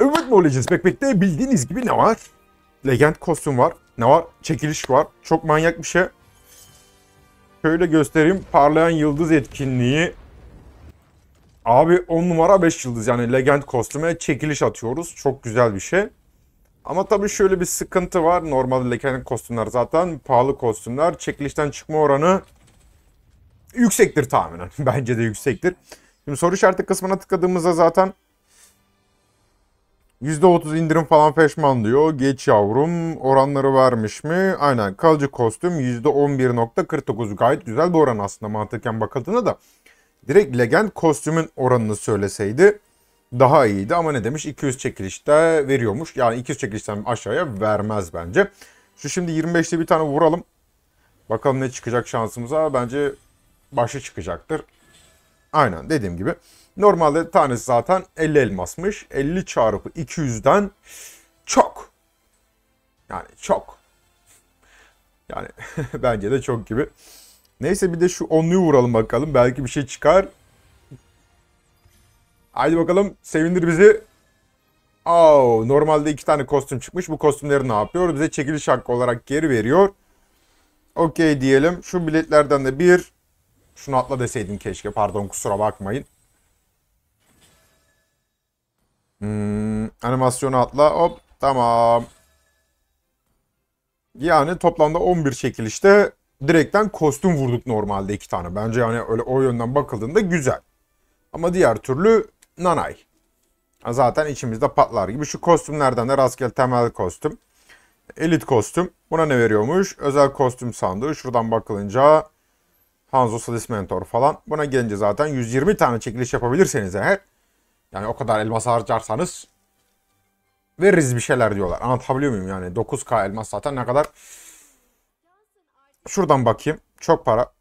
Evet Knowledge'iniz Backpack'te bildiğiniz gibi ne var? Legend kostüm var. Ne var? Çekiliş var. Çok manyak bir şey. Şöyle göstereyim. Parlayan Yıldız etkinliği. Abi 10 numara 5 yıldız yani Legend kostüme çekiliş atıyoruz. Çok güzel bir şey. Ama tabii şöyle bir sıkıntı var. Normalde Legend kostümler zaten pahalı kostümler. Çekilişten çıkma oranı yüksektir tahminen. Bence de yüksektir. Şimdi soru işareti kısmına tıkladığımızda zaten %30 indirim falan peşman diyor. Geç yavrum. Oranları vermiş mi? Aynen. Kalıcı kostüm %11.49. Gayet güzel bir oran aslında mantıken bakıldığında da. Direkt Legend kostümün oranını söyleseydi daha iyiydi. Ama ne demiş? 200 çekilişte veriyormuş. Yani 200 çekilişten aşağıya vermez bence. Şu şimdi 25'te bir tane vuralım. Bakalım ne çıkacak şansımıza. Bence başı çıkacaktır. Aynen dediğim gibi. Normalde tanesi zaten 50 elmasmış. 50 çarpı 200'den çok. Yani çok. Yani bence de çok gibi. Neyse bir de şu onluyu vuralım bakalım. Belki bir şey çıkar. Haydi bakalım sevindir bizi. Oh, normalde iki tane kostüm çıkmış. Bu kostümleri ne yapıyor? Bize çekiliş hakkı olarak geri veriyor. Okey diyelim. Şu biletlerden de bir. Şunu atla deseydim keşke. Pardon kusura bakmayın. Hmm, animasyonu atla. Hop tamam. Yani toplamda 11 çekilişte direkten kostüm vurduk normalde iki tane. Bence yani öyle o yönden bakıldığında güzel. Ama diğer türlü nanay. Zaten içimizde patlar gibi. Şu kostümlerden de rastgele temel kostüm. Elit kostüm. Buna ne veriyormuş? Özel kostüm sandığı. Şuradan bakılınca Hanzo Sadis Mentor falan. Buna gelince zaten 120 tane çekiliş yapabilirseniz eğer yani o kadar elmas harcarsanız veririz bir şeyler diyorlar. Anlatabiliyor muyum yani? 9K elmas zaten ne kadar? Şuradan bakayım. Çok para.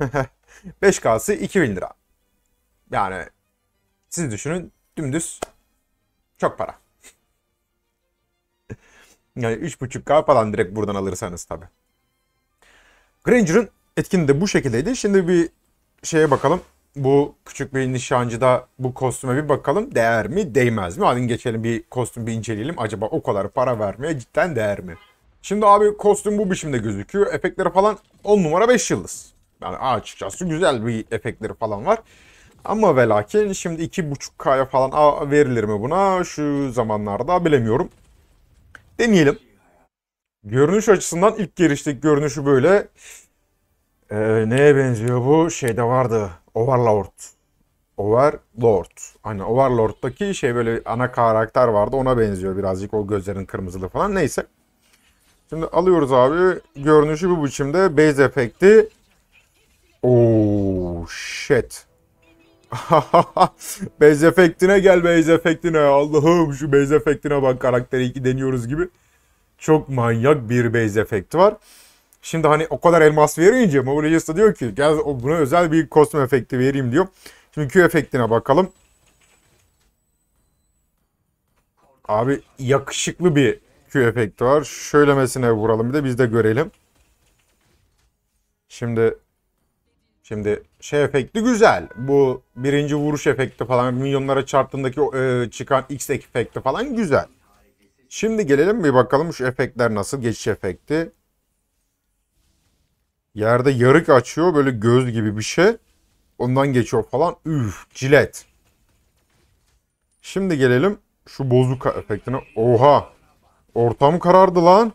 5K'sı 2000 lira. Yani siz düşünün dümdüz çok para. yani 3.5K falan direkt buradan alırsanız tabi. Granger'ın etkinliği de bu şekildeydi. Şimdi bir şeye bakalım bu küçük bir nişancıda bu kostüme bir bakalım. Değer mi değmez mi? Hadi geçelim bir kostüm bir inceleyelim. Acaba o kadar para vermeye cidden değer mi? Şimdi abi kostüm bu biçimde gözüküyor. Efektleri falan 10 numara 5 yıldız. Yani açıkçası güzel bir efektleri falan var. Ama ve lakin şimdi 2.5K'ya falan verilir mi buna? Şu zamanlarda bilemiyorum. Deneyelim. Görünüş açısından ilk girişteki görünüşü böyle. Ee, neye benziyor bu? Şeyde vardı. Overlord. Overlord. Aynen Overlord'daki şey böyle ana karakter vardı. Ona benziyor birazcık o gözlerin kırmızılı falan. Neyse. Şimdi alıyoruz abi. Görünüşü bu biçimde. Base efekti. Oh shit. base efektine gel base efektine. Allah'ım şu base efektine bak karakteri iki deniyoruz gibi. Çok manyak bir base efekti var. Şimdi hani o kadar elmas verince Mobile Legends diyor ki gel buna özel bir kostüm efekti vereyim diyor. Şimdi Q efektine bakalım. Abi yakışıklı bir Q efekti var. Şöylemesine vuralım bir de biz de görelim. Şimdi şimdi şey efekti güzel. Bu birinci vuruş efekti falan milyonlara çarptığındaki e, çıkan X efekti falan güzel. Şimdi gelelim bir bakalım şu efektler nasıl. Geçiş efekti. Yerde yarık açıyor böyle göz gibi bir şey. Ondan geçiyor falan. Üf cilet. Şimdi gelelim şu bozuk efektine. Oha. Ortam karardı lan.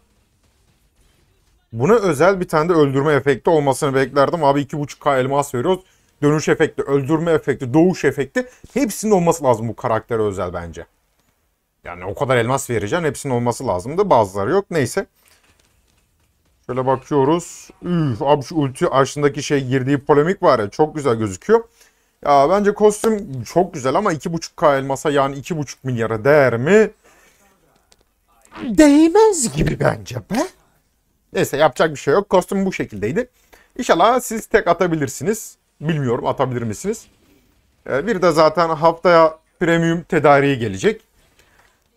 Buna özel bir tane de öldürme efekti olmasını beklerdim. Abi 2.5K elmas veriyoruz. Dönüş efekti, öldürme efekti, doğuş efekti. Hepsinin olması lazım bu karaktere özel bence. Yani o kadar elmas vereceğim. Hepsinin olması lazımdı. Bazıları yok. Neyse. Şöyle bakıyoruz. Üf, abi şu ulti açtığındaki şey girdiği polemik var ya çok güzel gözüküyor. Ya bence kostüm çok güzel ama 2.5K elmasa yani 2.5 milyara değer mi? Değmez gibi bence be. Neyse yapacak bir şey yok. Kostüm bu şekildeydi. İnşallah siz tek atabilirsiniz. Bilmiyorum atabilir misiniz? Ee, bir de zaten haftaya premium tedariği gelecek.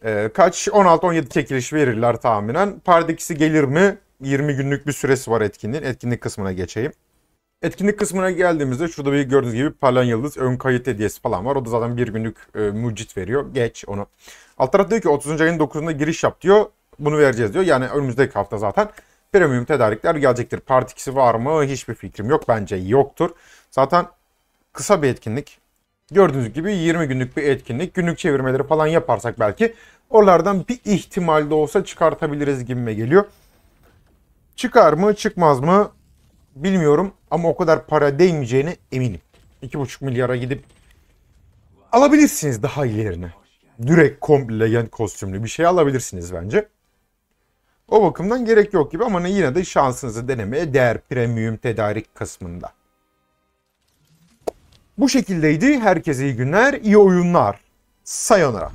Ee, kaç 16-17 çekiliş verirler tahminen. Pardekisi gelir mi? 20 günlük bir süresi var etkinliğin. Etkinlik kısmına geçeyim. Etkinlik kısmına geldiğimizde şurada bir gördüğünüz gibi parlayan yıldız ön kayıt hediyesi falan var. O da zaten bir günlük e, mucit veriyor. Geç onu. Alt taraf diyor ki 30. ayın 9'unda giriş yap diyor. Bunu vereceğiz diyor. Yani önümüzdeki hafta zaten premium tedarikler gelecektir. Part 2'si var mı? Hiçbir fikrim yok. Bence yoktur. Zaten kısa bir etkinlik. Gördüğünüz gibi 20 günlük bir etkinlik. Günlük çevirmeleri falan yaparsak belki oralardan bir ihtimal de olsa çıkartabiliriz gibime geliyor. Çıkar mı çıkmaz mı bilmiyorum ama o kadar para değmeyeceğine eminim. 2,5 milyara gidip alabilirsiniz daha iyilerine. Direkt komple legend kostümlü bir şey alabilirsiniz bence. O bakımdan gerek yok gibi ama yine de şansınızı denemeye değer premium tedarik kısmında. Bu şekildeydi. Herkese iyi günler, iyi oyunlar. Sayonara.